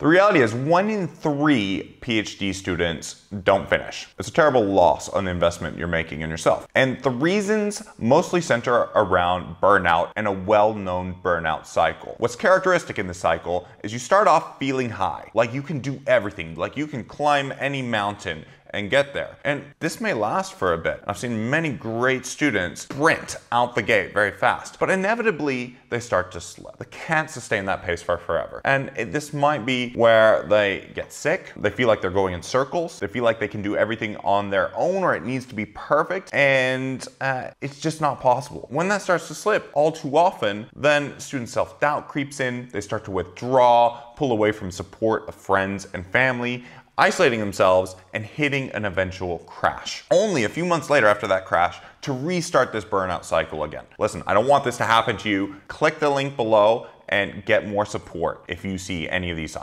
The reality is one in three PhD students don't finish. It's a terrible loss on the investment you're making in yourself. And the reasons mostly center around burnout and a well-known burnout cycle. What's characteristic in the cycle is you start off feeling high, like you can do everything, like you can climb any mountain and get there. And this may last for a bit. I've seen many great students sprint out the gate very fast, but inevitably they start to slip. They can't sustain that pace for forever. And it, this might be where they get sick, they feel like they're going in circles, they feel like they can do everything on their own or it needs to be perfect, and uh, it's just not possible. When that starts to slip all too often, then student self-doubt creeps in, they start to withdraw, pull away from support of friends and family, isolating themselves and hitting an eventual crash. Only a few months later after that crash to restart this burnout cycle again. Listen, I don't want this to happen to you. Click the link below and get more support if you see any of these signs.